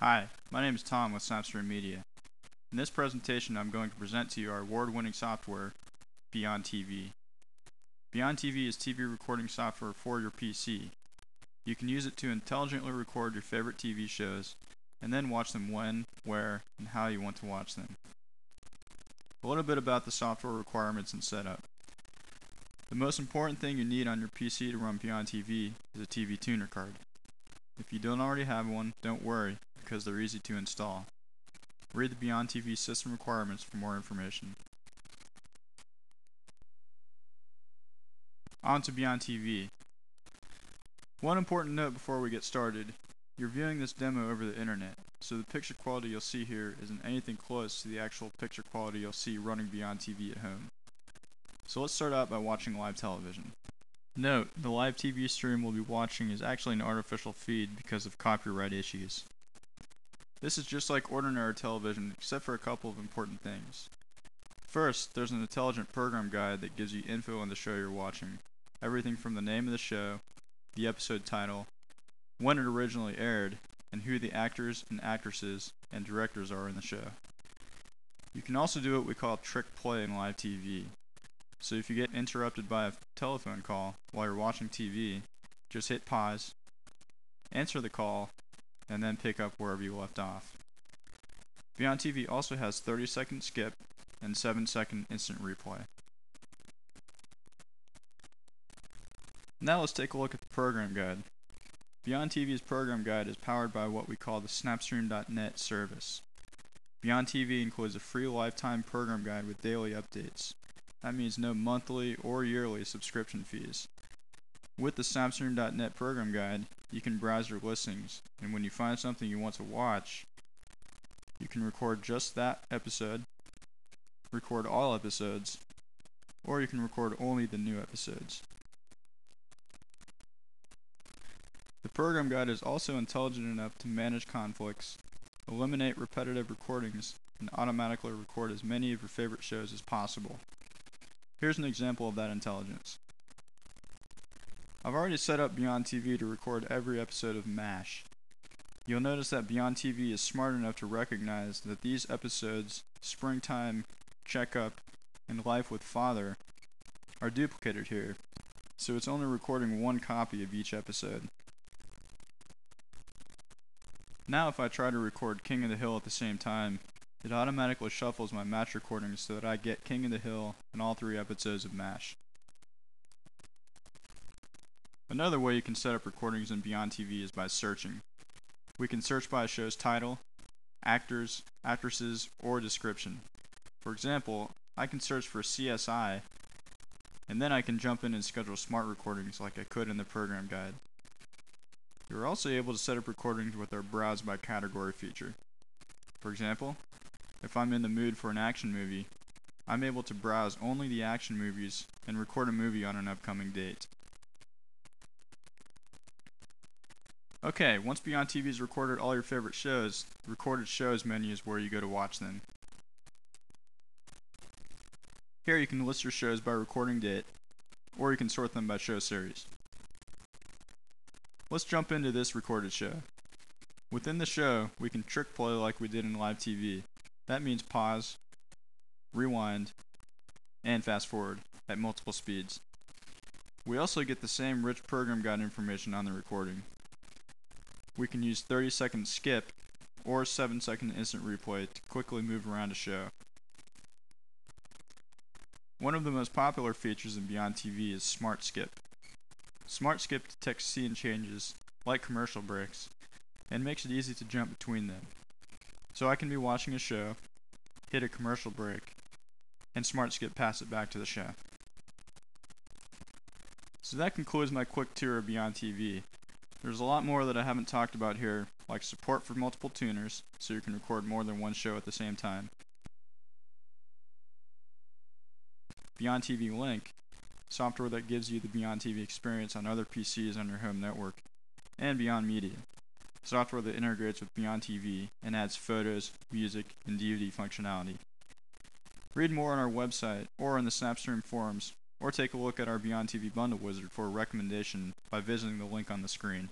Hi, my name is Tom with Snapstream Media. In this presentation, I'm going to present to you our award-winning software, Beyond TV. Beyond TV is TV recording software for your PC. You can use it to intelligently record your favorite TV shows and then watch them when, where, and how you want to watch them. A little bit about the software requirements and setup. The most important thing you need on your PC to run Beyond TV is a TV tuner card. If you don't already have one, don't worry, because they're easy to install. Read the Beyond TV system requirements for more information. On to Beyond TV. One important note before we get started. You're viewing this demo over the internet, so the picture quality you'll see here isn't anything close to the actual picture quality you'll see running Beyond TV at home. So let's start out by watching live television. Note, the live TV stream we'll be watching is actually an artificial feed because of copyright issues. This is just like ordinary television except for a couple of important things. First, there's an intelligent program guide that gives you info on the show you're watching. Everything from the name of the show, the episode title, when it originally aired, and who the actors and actresses and directors are in the show. You can also do what we call trick play in live TV. So if you get interrupted by a telephone call while you're watching TV, just hit pause, answer the call, and then pick up wherever you left off. Beyond TV also has 30 second skip and 7 second instant replay. Now let's take a look at the program guide. Beyond TV's program guide is powered by what we call the Snapstream.net service. Beyond TV includes a free lifetime program guide with daily updates. That means no monthly or yearly subscription fees. With the Snapstream.net program guide, you can browse your listings, and when you find something you want to watch, you can record just that episode, record all episodes, or you can record only the new episodes. The program guide is also intelligent enough to manage conflicts, eliminate repetitive recordings, and automatically record as many of your favorite shows as possible. Here's an example of that intelligence. I've already set up Beyond TV to record every episode of MASH. You'll notice that Beyond TV is smart enough to recognize that these episodes, Springtime, Checkup, and Life with Father, are duplicated here, so it's only recording one copy of each episode. Now if I try to record King of the Hill at the same time, it automatically shuffles my MASH recordings so that I get King of the Hill and all three episodes of MASH. Another way you can set up recordings in Beyond TV is by searching. We can search by a show's title, actors, actresses, or description. For example, I can search for CSI, and then I can jump in and schedule smart recordings like I could in the program guide. You're also able to set up recordings with our Browse by Category feature. For example, if I'm in the mood for an action movie, I'm able to browse only the action movies and record a movie on an upcoming date. Okay, once Beyond TV's recorded all your favorite shows, recorded shows menu is where you go to watch them. Here you can list your shows by recording date, or you can sort them by show series. Let's jump into this recorded show. Within the show, we can trick play like we did in live TV. That means pause, rewind, and fast forward at multiple speeds. We also get the same rich program guide information on the recording. We can use 30 second skip or 7 second instant replay to quickly move around a show. One of the most popular features in Beyond TV is Smart Skip. Smart Skip detects scene changes, like commercial breaks, and makes it easy to jump between them. So I can be watching a show, hit a commercial break, and Smart Skip pass it back to the show. So that concludes my quick tour of Beyond TV. There's a lot more that I haven't talked about here, like support for multiple tuners, so you can record more than one show at the same time. Beyond TV Link, software that gives you the Beyond TV experience on other PCs on your home network, and Beyond Media, software that integrates with Beyond TV and adds photos, music, and DVD functionality. Read more on our website or in the Snapstream forums, or take a look at our Beyond TV bundle wizard for a recommendation by visiting the link on the screen.